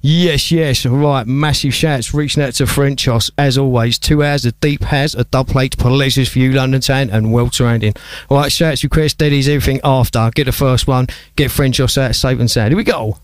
Yes, yes. Right, massive shouts reaching out to Frenchos as always. Two hours of deep has a dub plate pleasures for you, London Town, and well surrounding. Right, shouts, request, daddies, everything after. Get the first one, get Frenchos out safe and sound. Here we go.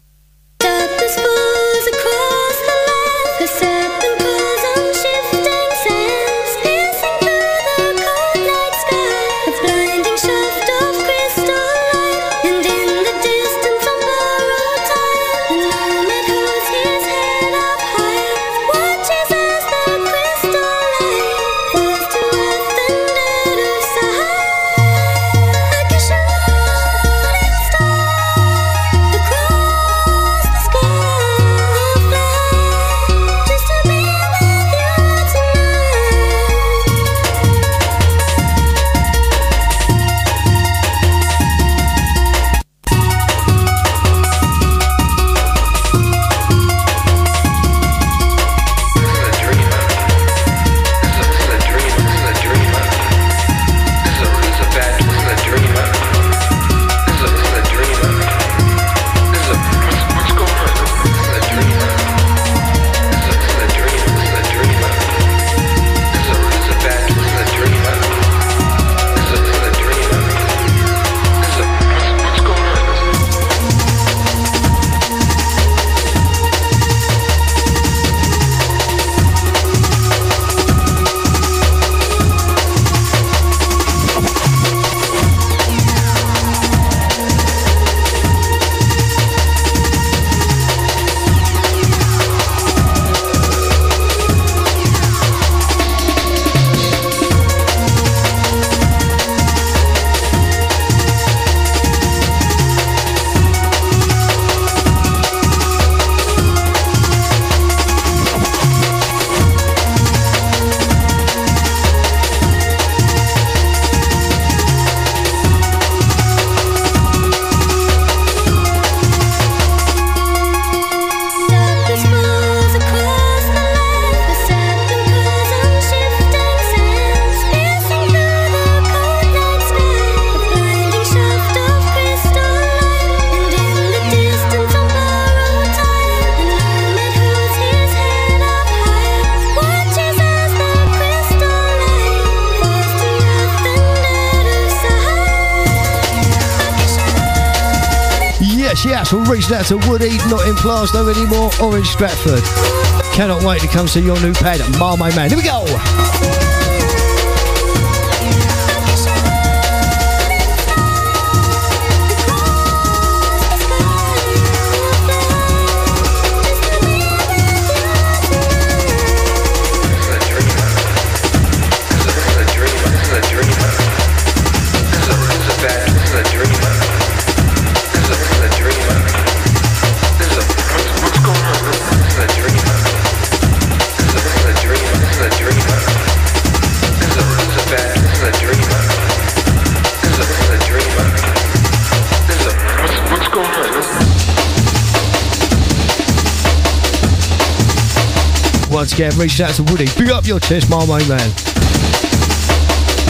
Out to Woody, not in Plaistow anymore, Orange Stratford. Cannot wait to come see your new pad, Marmite Man. Here we go! Once again, reached out to Woody. Big up your chest, my main man.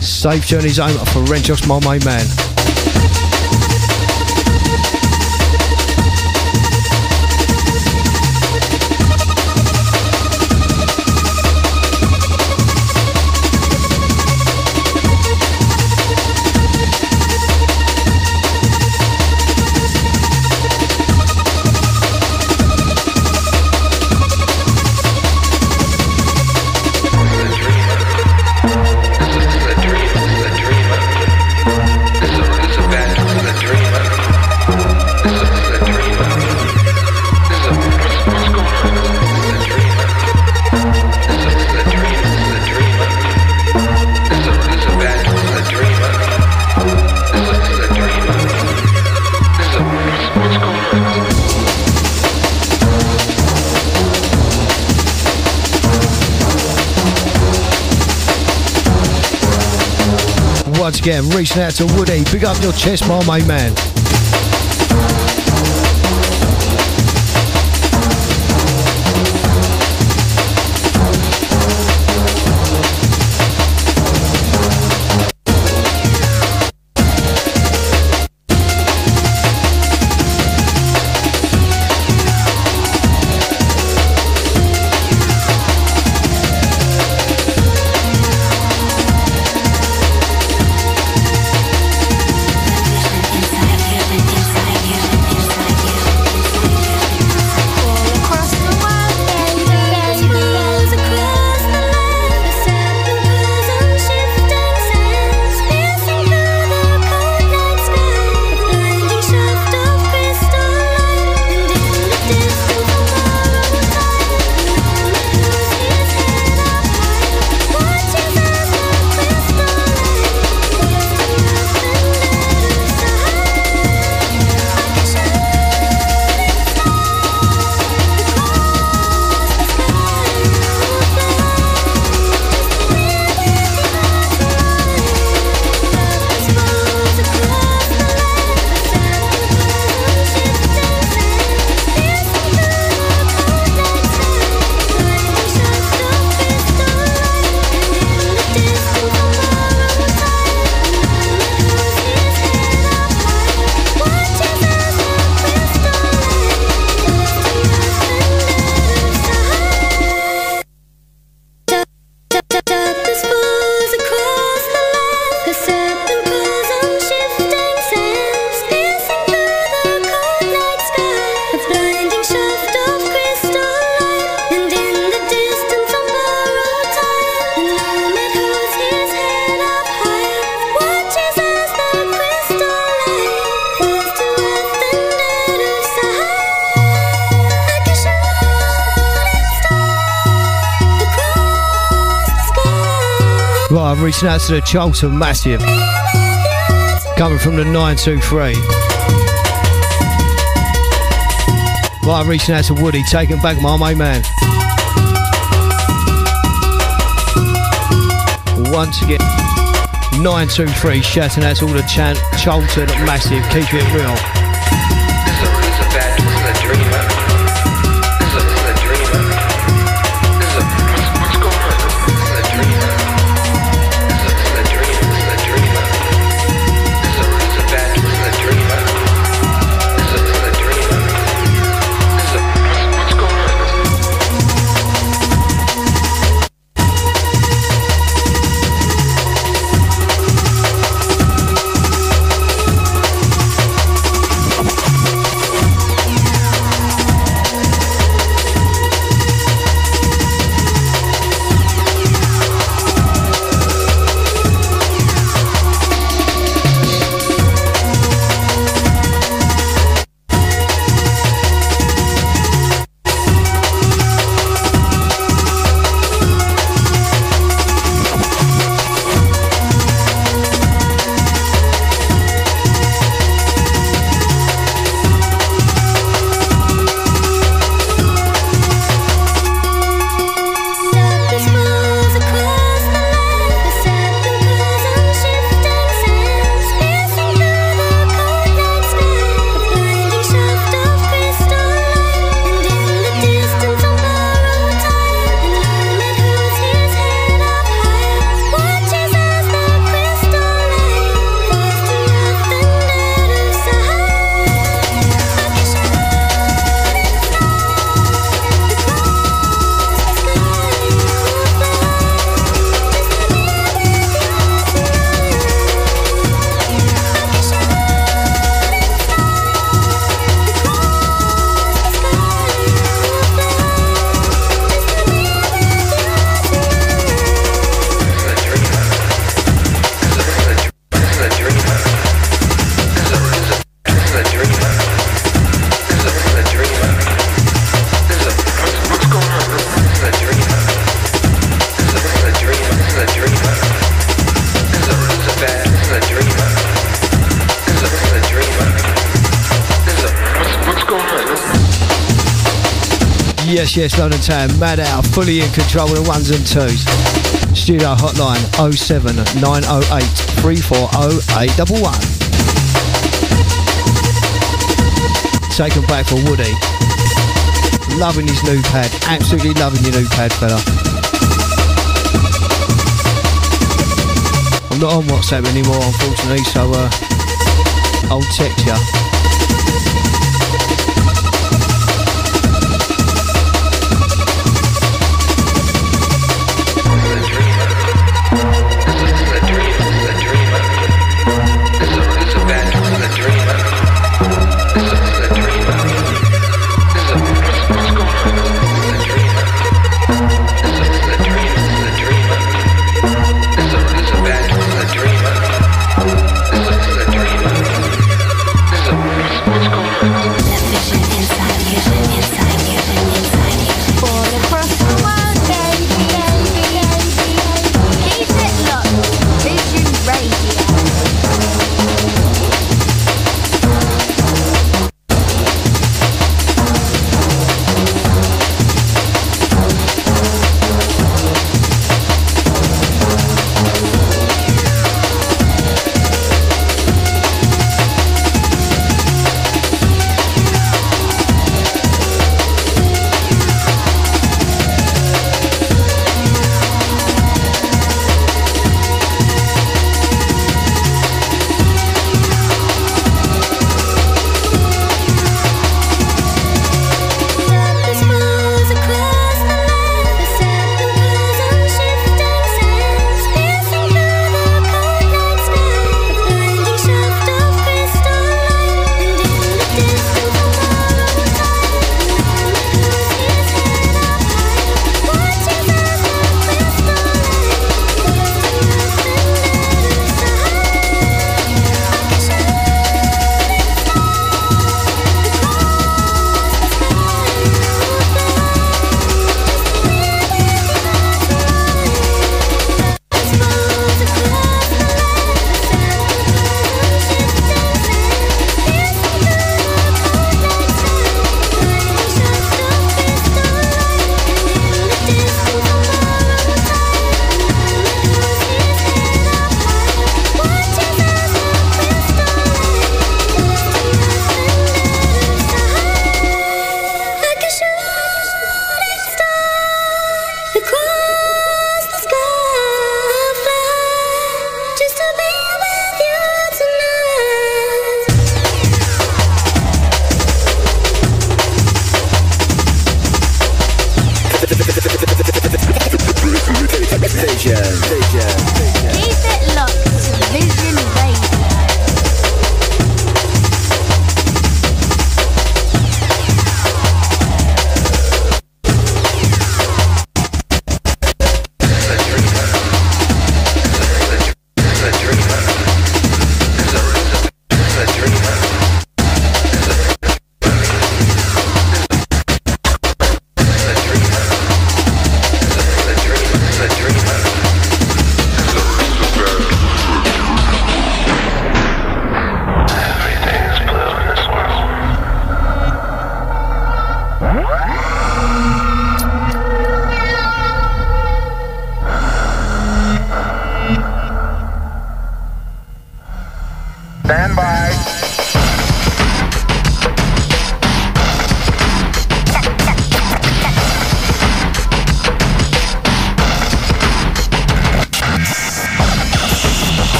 Safe journeys home for Frenchos, my main man. Again, reaching out to Woody. Big up your chest, my main man. Reaching out to the Charlton Massive. Coming from the 923. Right, I'm reaching out to Woody, taking back my main man. Once again, 923, shouting out to all the Chan- Charlton Massive, keep it real. Yes, London Town, Mad Out, fully in control of the ones and twos. Studio hotline 07 908 340 811. Taken back for Woody. Loving his new pad, absolutely loving your new pad, fella. I'm not on WhatsApp anymore, unfortunately, so uh, I'll text you.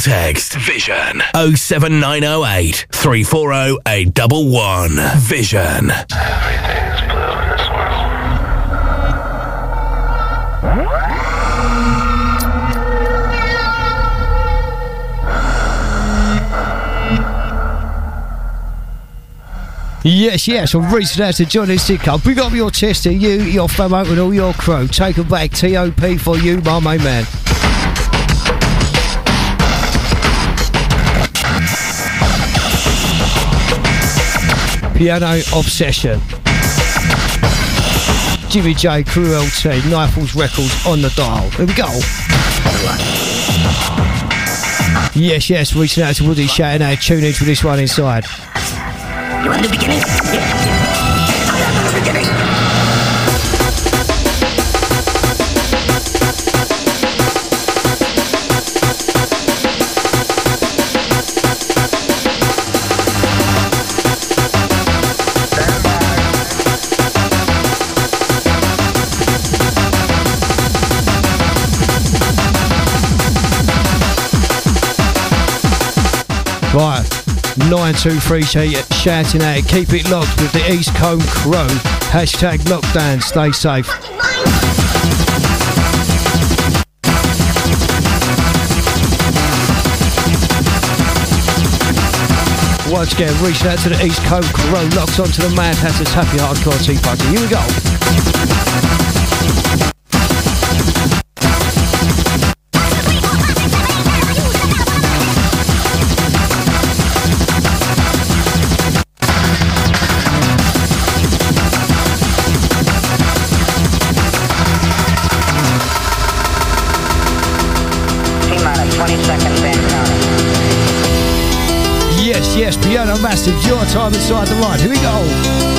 Text Vision 07908 340 811. Vision. Yes, yes, I'm reaching out to Johnny Sicko. Big up your chest to you, your famo, and all your crew. Take them back, TOP for you, my main man. Piano Obsession. Jimmy J, Crew LT, Kniteforce Records on the dial. Here we go. Yes, yes, reaching out to Woody, shouting out, tune into this one inside. You want the beginning? Yeah. the beginning. Right, 923 sh- shouting out, keep it locked with the East Combe Crow. Hashtag lockdown, stay safe. Once again, reaching out to the East Combe Crow, locked onto the Mad Hatters Happy Hardcore Tea Party. Here we go. Your time inside the ride. Here we go.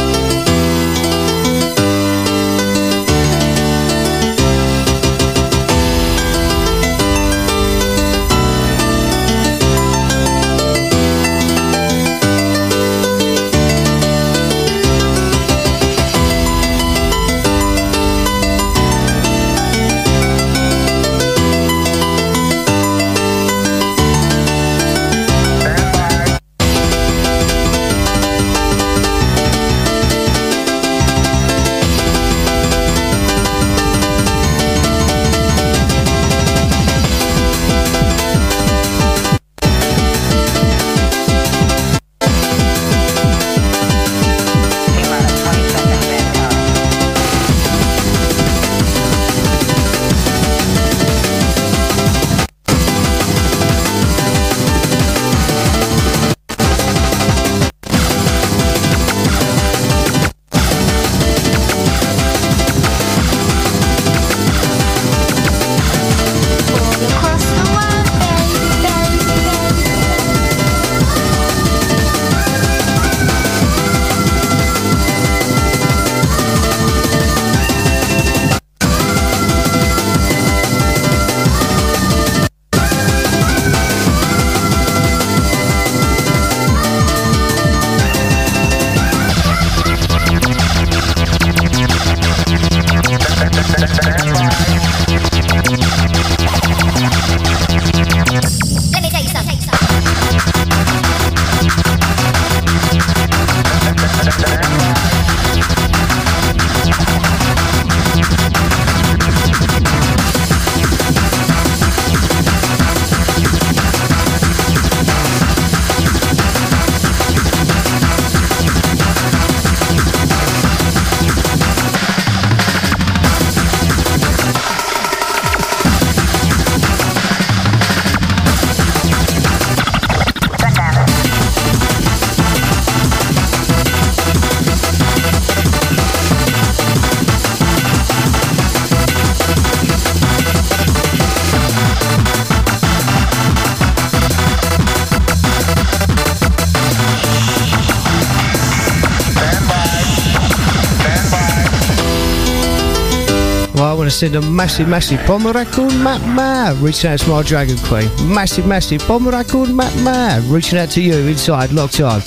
Send a massive, massive bomber record, Matt Ma. Reaching out to my Dragon Queen. Massive, massive bomber record, Matt Ma. Reaching out to you inside, locked on.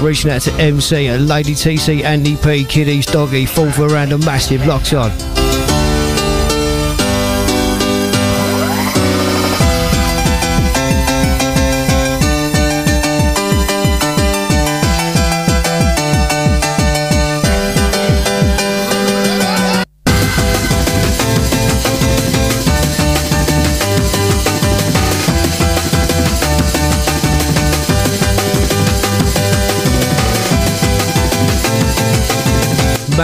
Reaching out to MC and Lady TC, Andy P, Kiddies, Doggy, fourth around a massive locked on.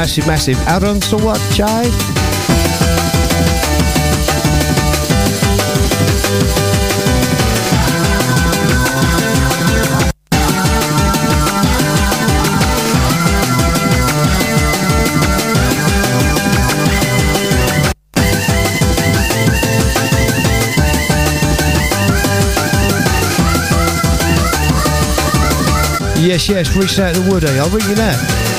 Massive, massive. Aaron, so what, Jay? Yes, yes, reach out to the Woody. Eh? I'll ring you now.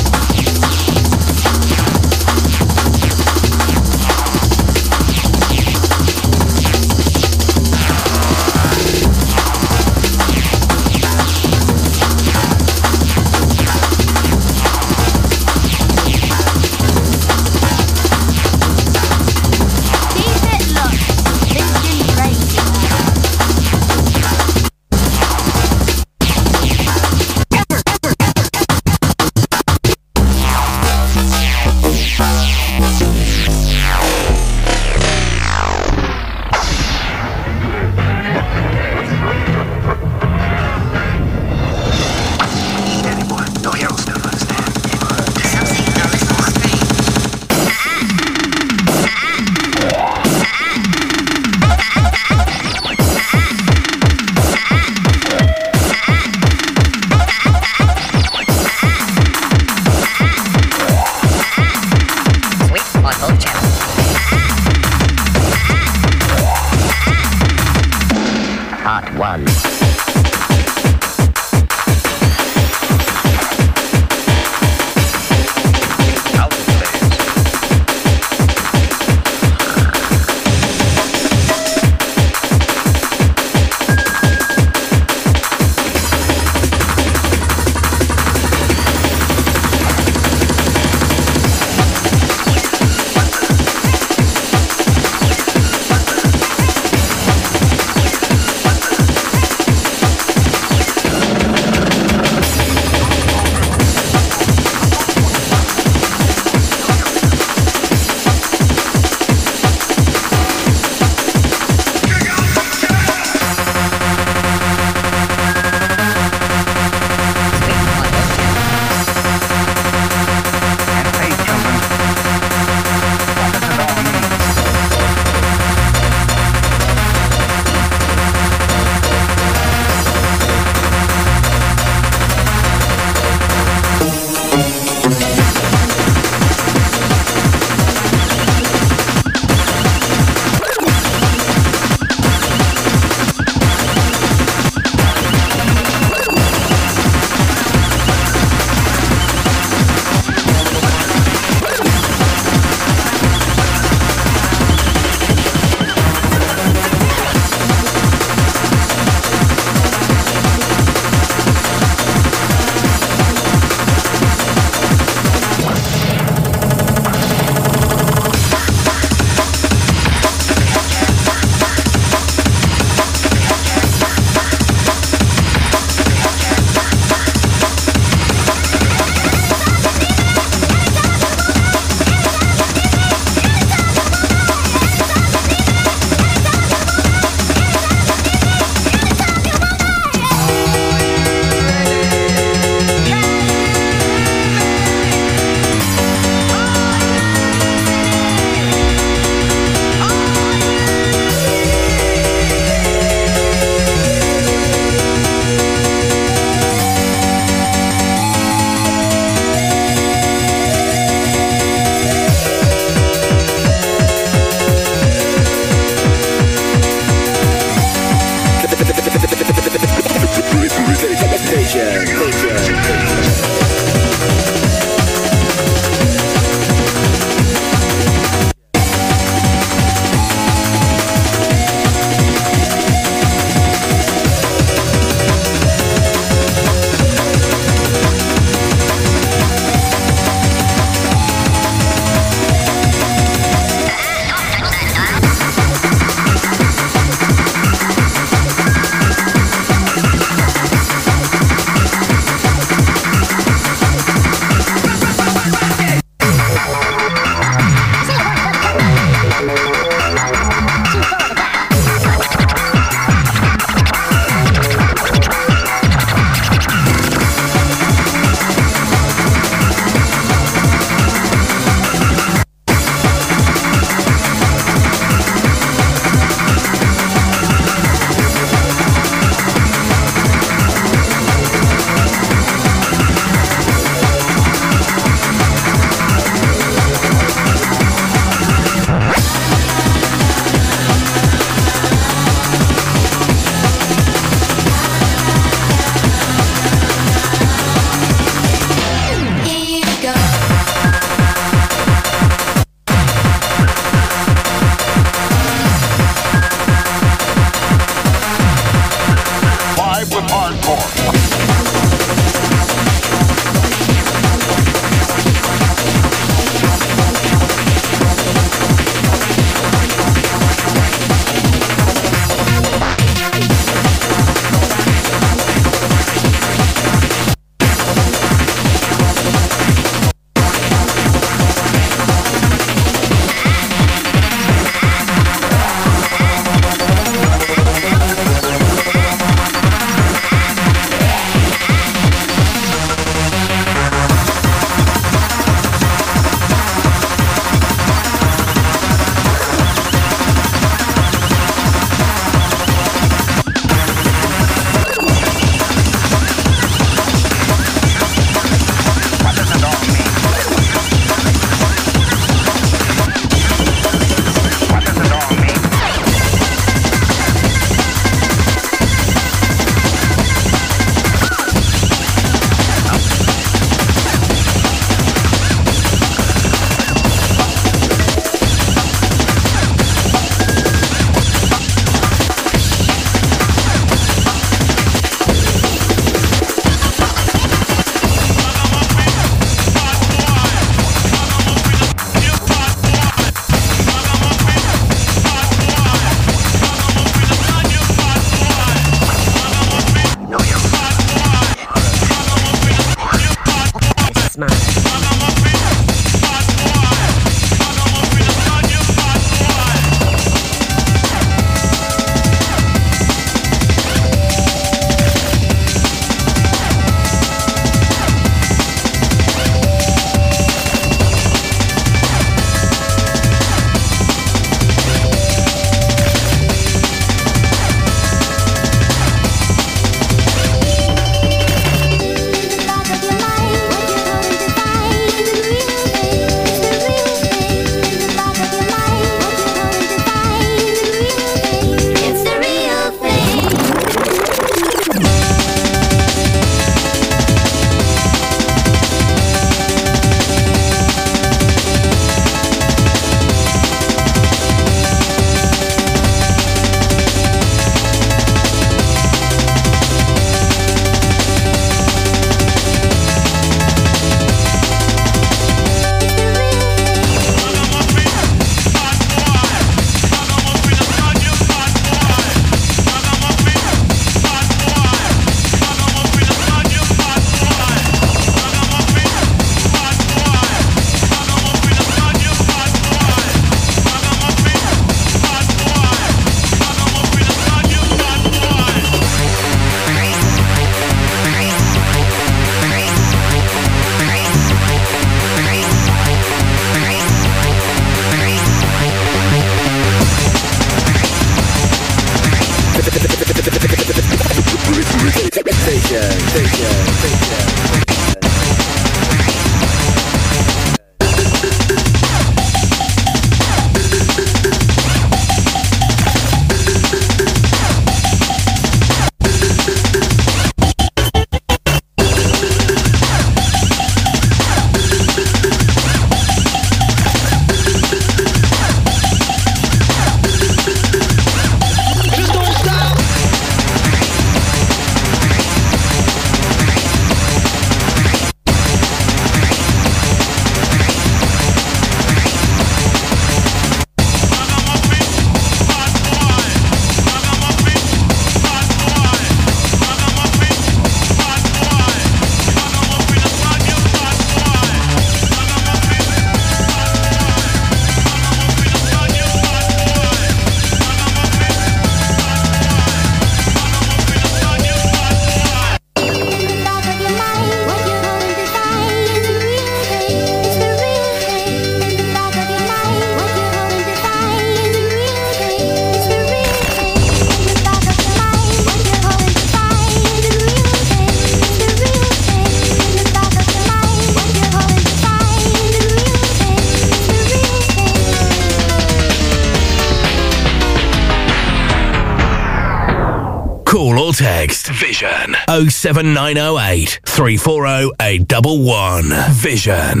Text Vision 07908 340 811. Vision.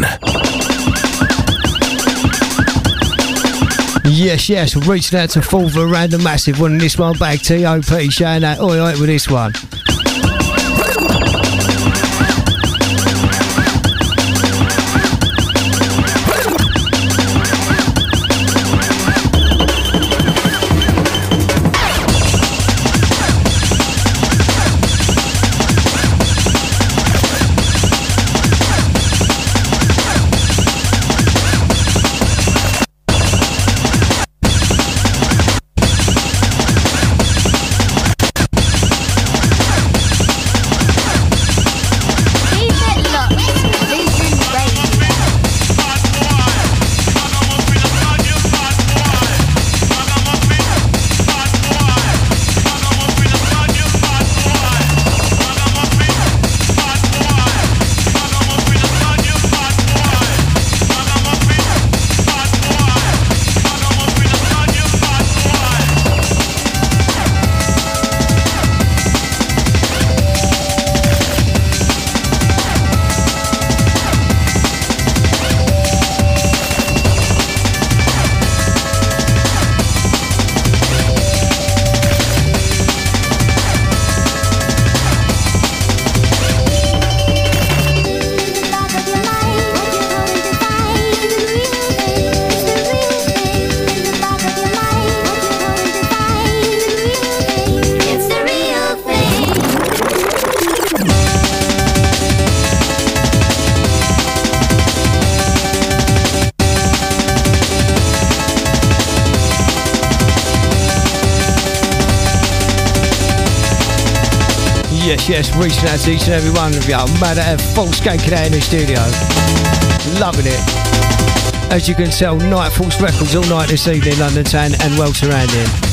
Yes, yes, reaching out to full Random Massive, winning this one back. TOP showing that oi oi with this one. Reaching out to each and every one of you. I'm Mad at have full out in the studio. Loving it. As you can tell, Kniteforce Records all night this evening, London Town and well surrounding.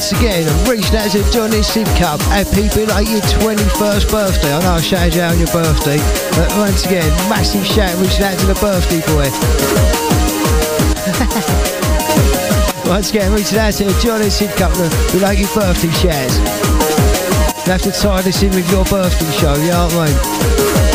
Once again, reached out to Johnny Sidcup. Happy belated 21st birthday. I know I shouted you out on your birthday, but once again, massive shout reaching out to the birthday boy. once again, reaching out to Johnny Sidcup, the belated birthday shouts. You have to tie this in with your birthday show, you know what I mean?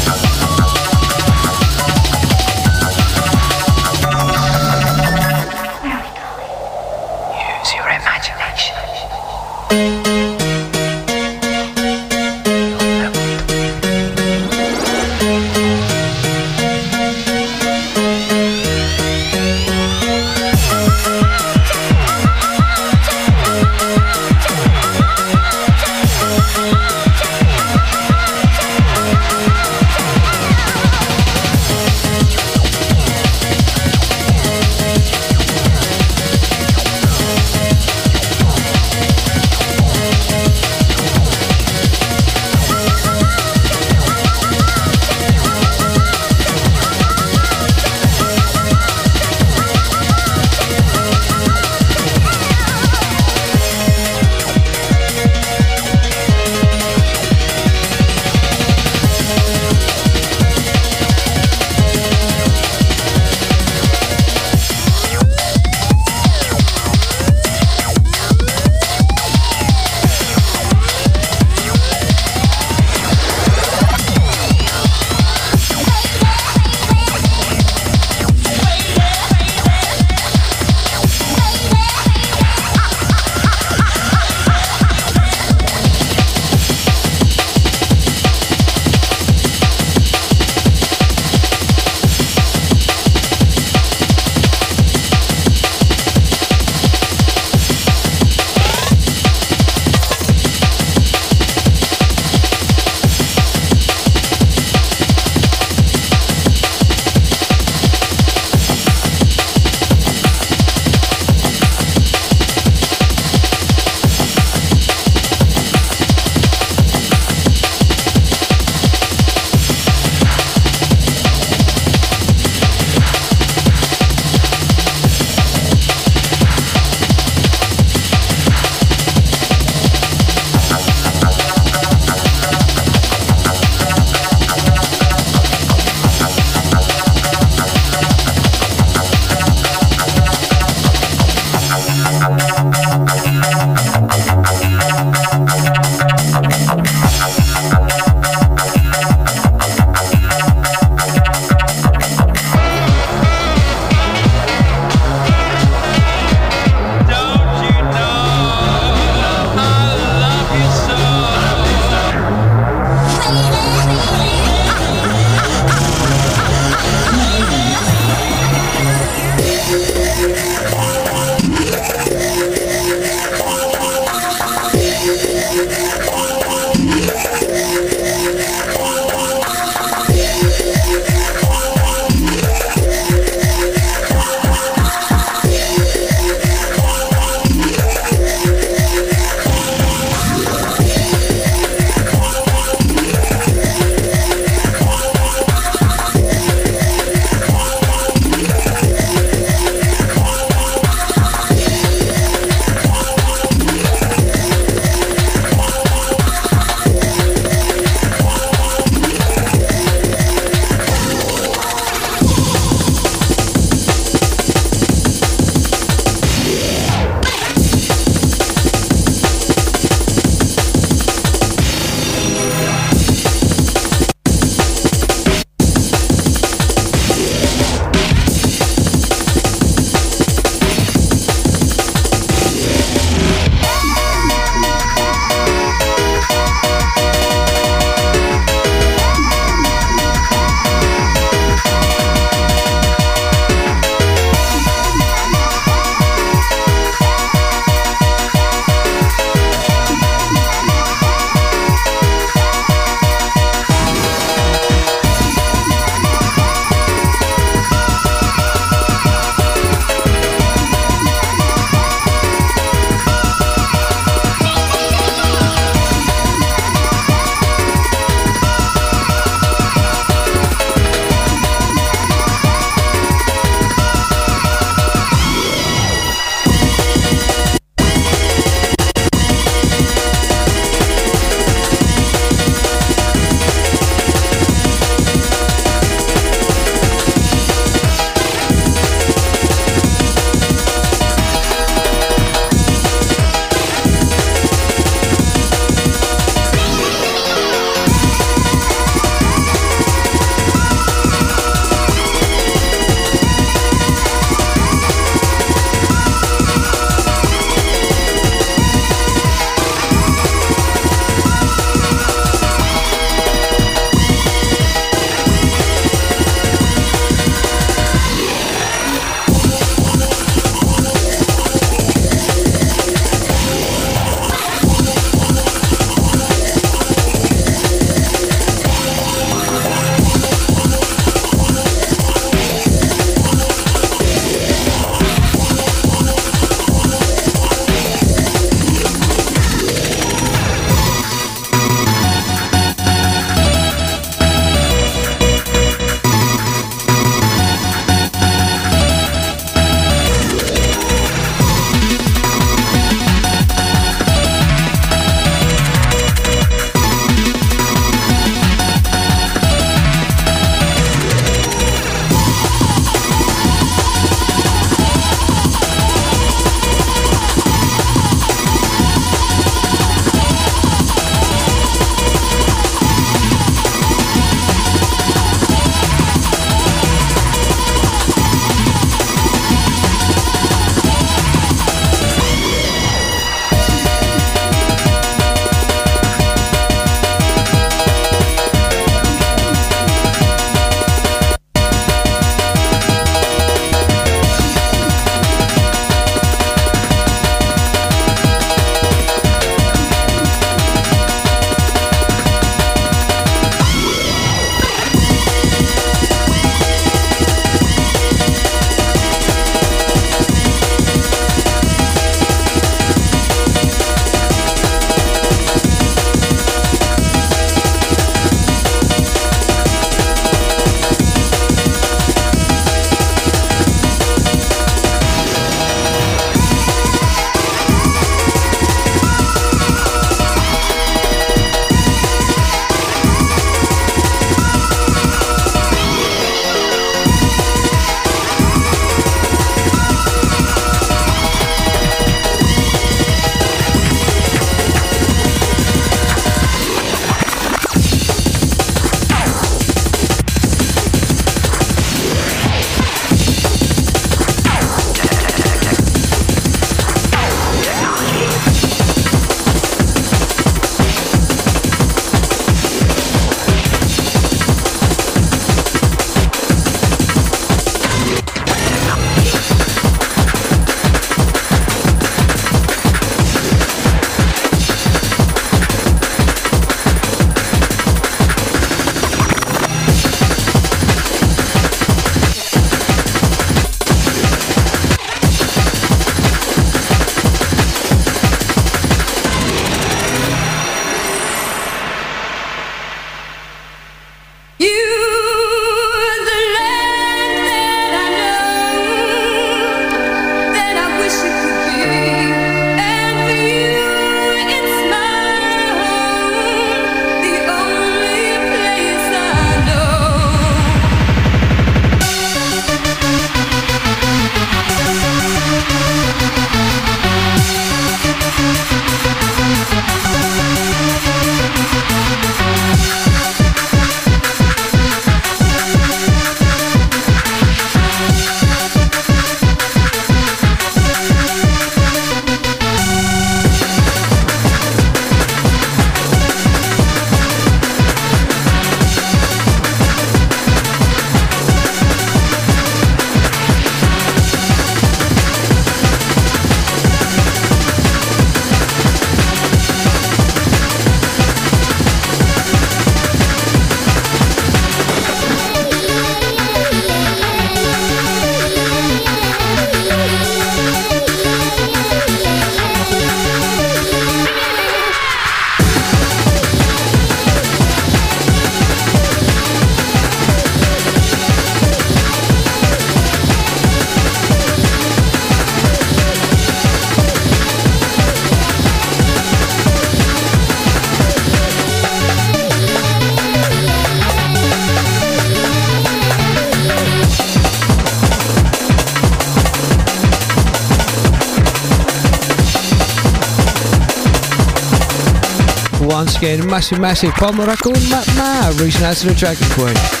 Massive, massive. Pomerakun Matma, reaching out to the Dragon Queen.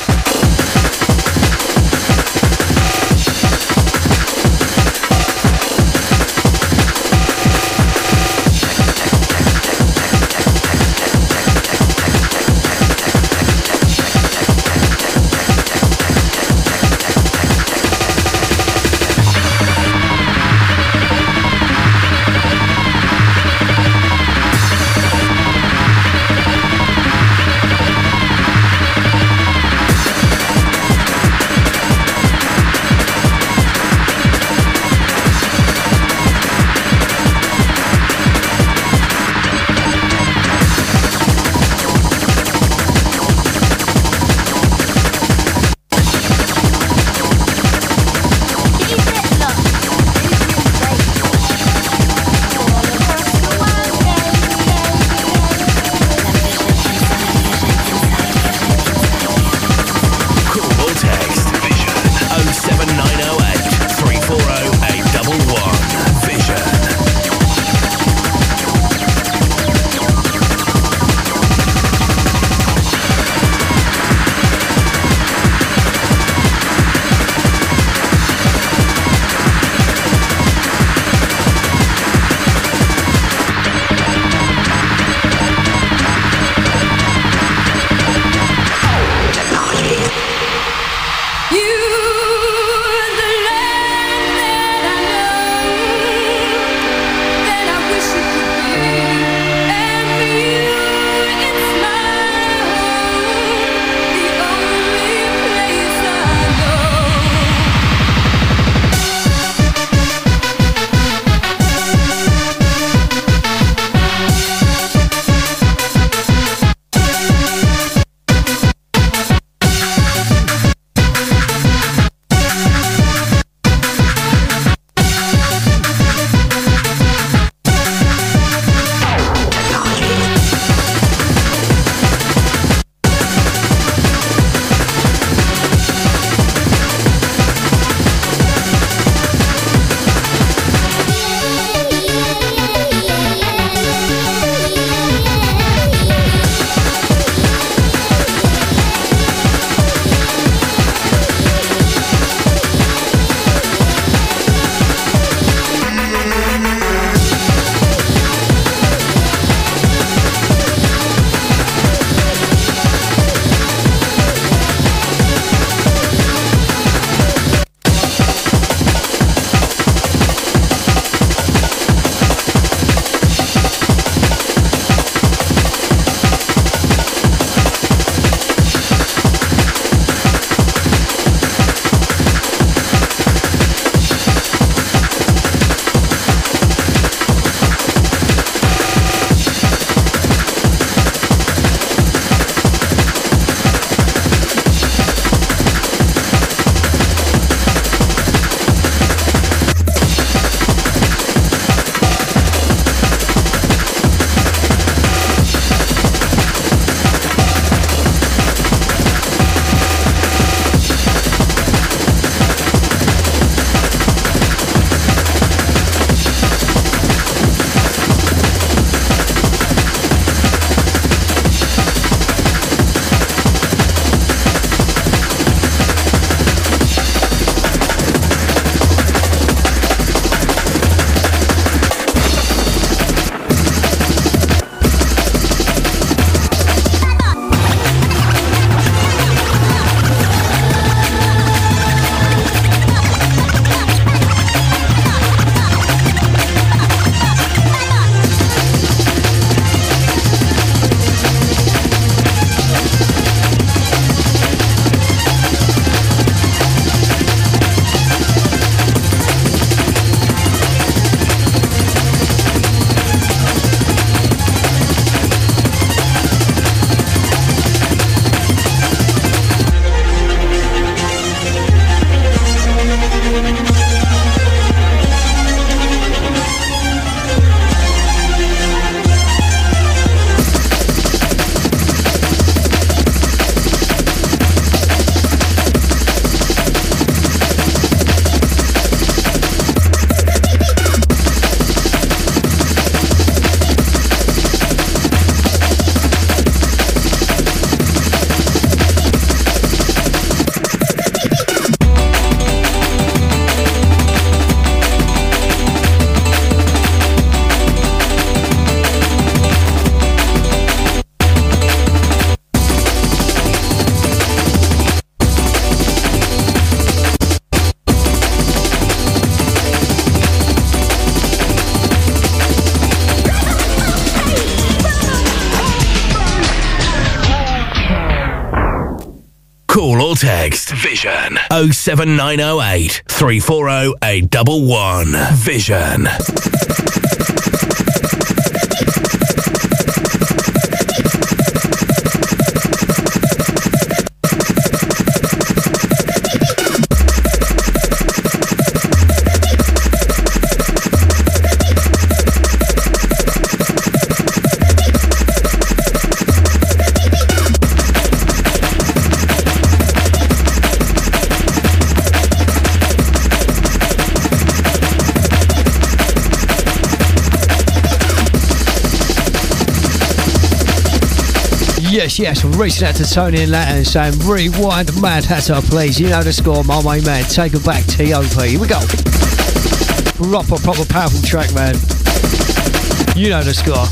Vision 07908 340 811. Vision. Yes, yes, reaching out to Tony and Latin saying, rewind the Mad Hatter, please. You know the score, my man. Take it back, T.O.P. Here we go. Proper, proper powerful track, man. You know the score.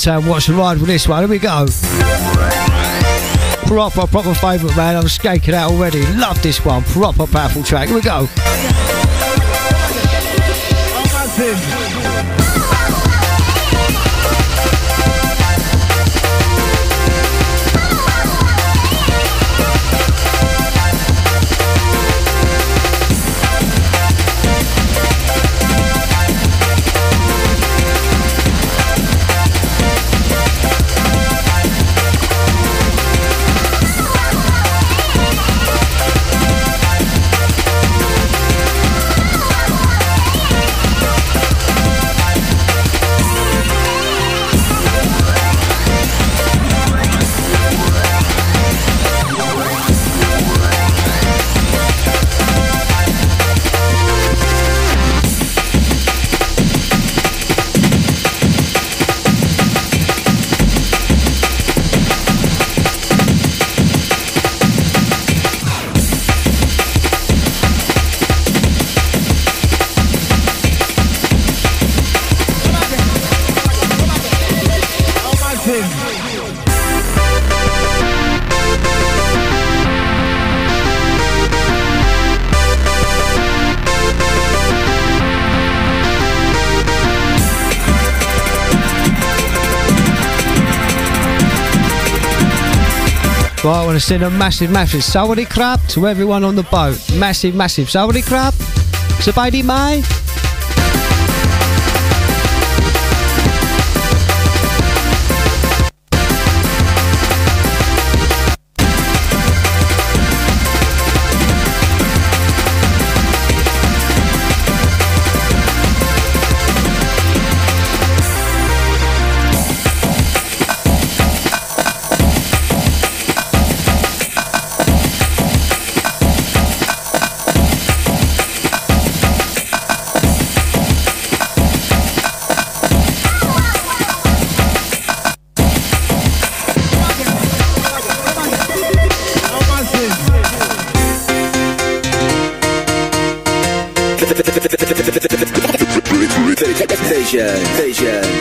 Town, watch the ride with this one. Here we go. Proper, proper favourite, man. I'm skanking out already. Love this one. Proper powerful track. Here we go. To send a massive, massive sawadee crap to everyone on the boat. Massive, massive sawadee crap. Sabadi Mai. Vision, vision, vision,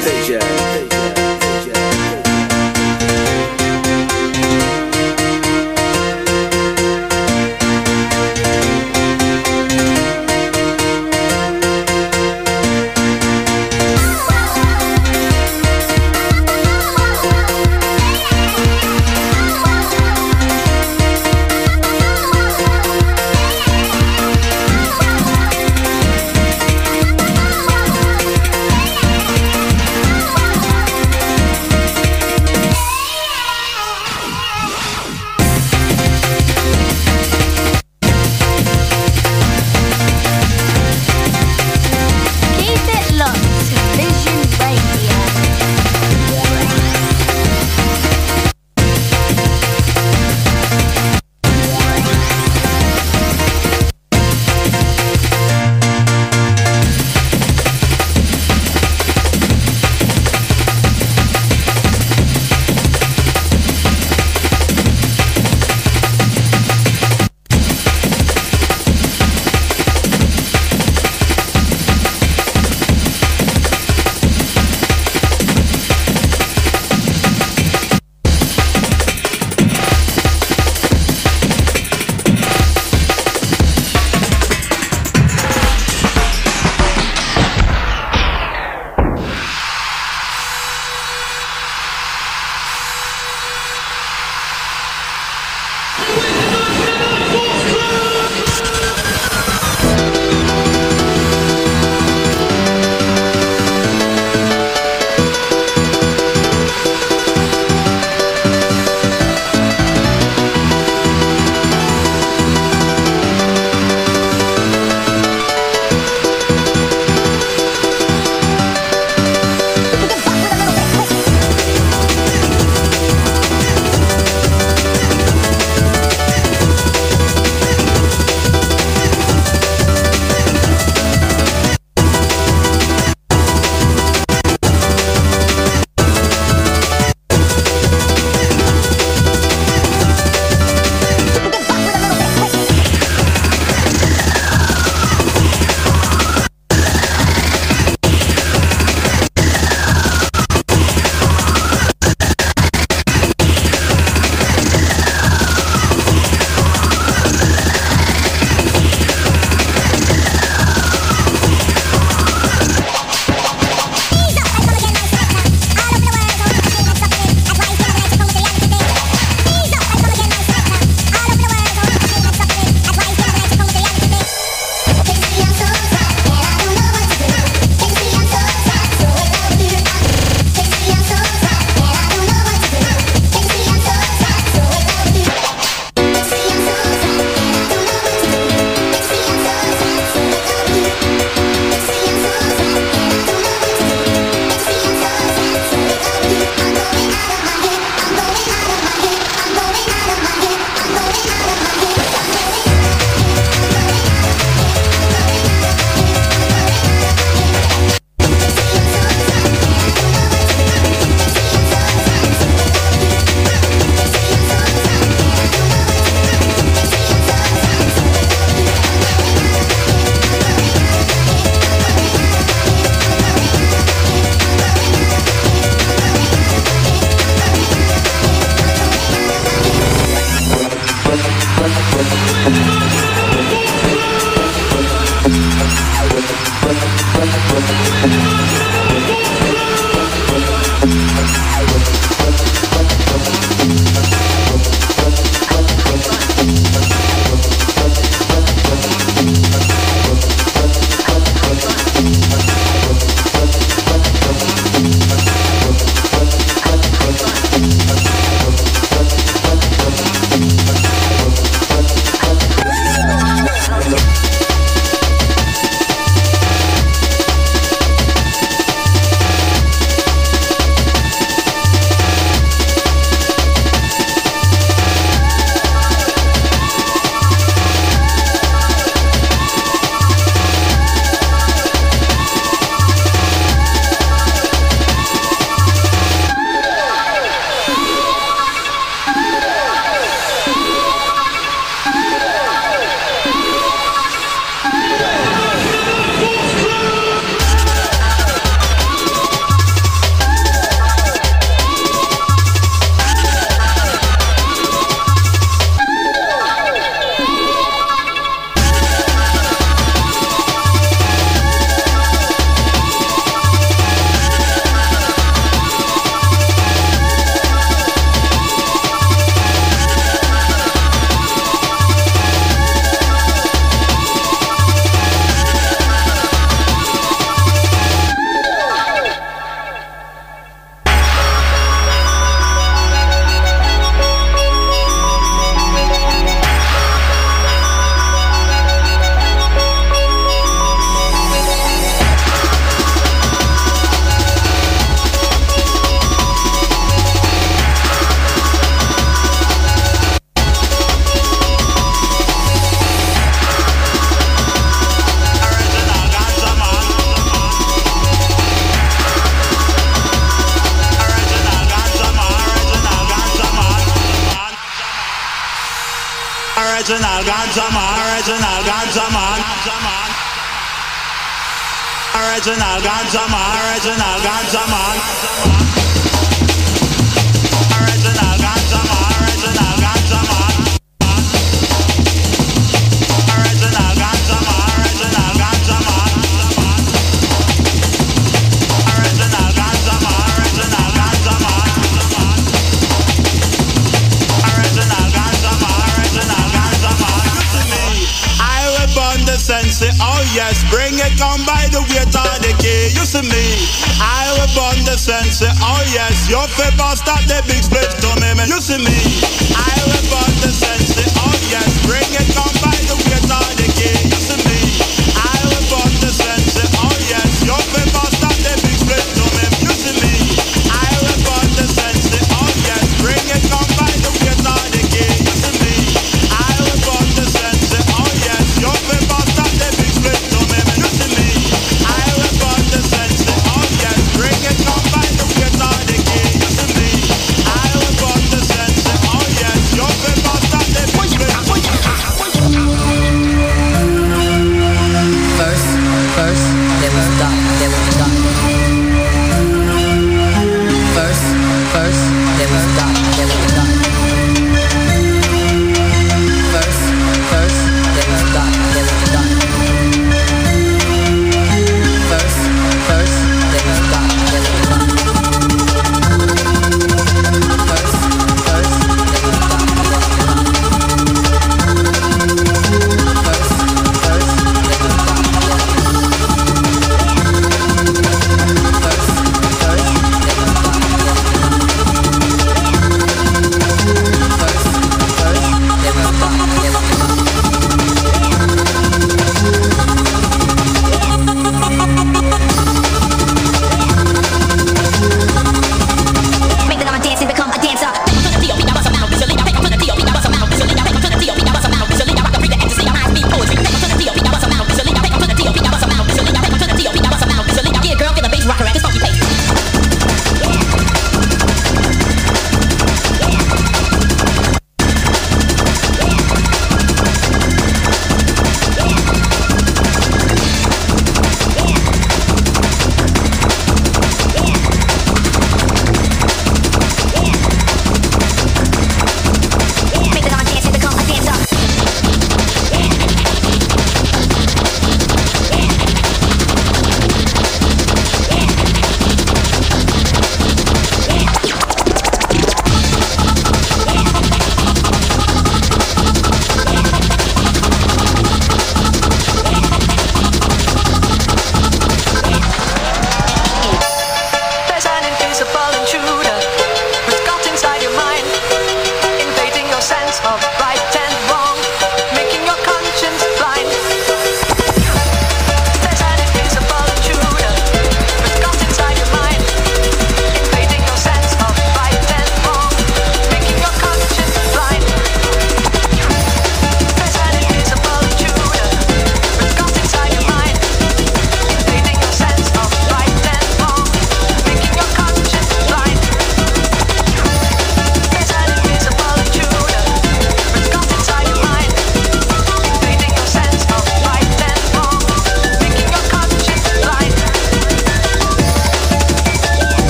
Reginald Ganjaman, Reginald Ganjaman. Your favor start the big splash. Come here, man. You see me.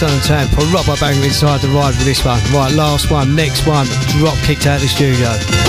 Just understand. Put rubber bang inside the ride with this one. Right, last one, next one. Drop kicked out of the studio.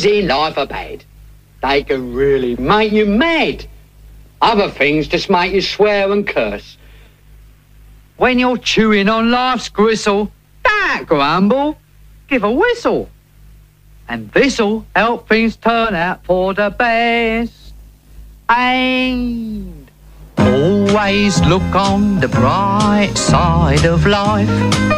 Things in life are bad. They can really make you mad. Other things just make you swear and curse. When you're chewing on life's gristle, don't grumble, give a whistle. And this'll help things turn out for the best. And always look on the bright side of life.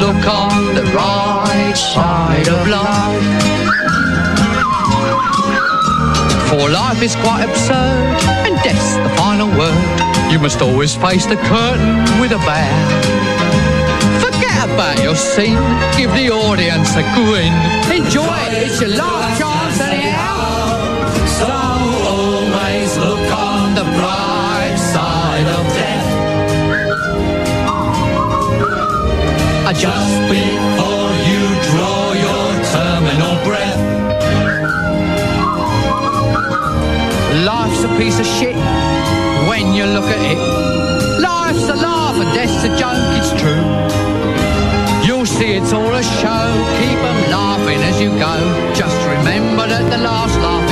Look on the right side of life. For life is quite absurd, and death's the final word. You must always face the curtain with a bow. Forget about your scene, give the audience a grin. Enjoy it, it's your last chance just before you draw your terminal breath. Life's a piece of shit when you look at it. Life's a laugh and death's a joke, it's true. You'll see it's all a show, keep them laughing as you go. Just remember that the last laugh